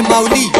é Mauli,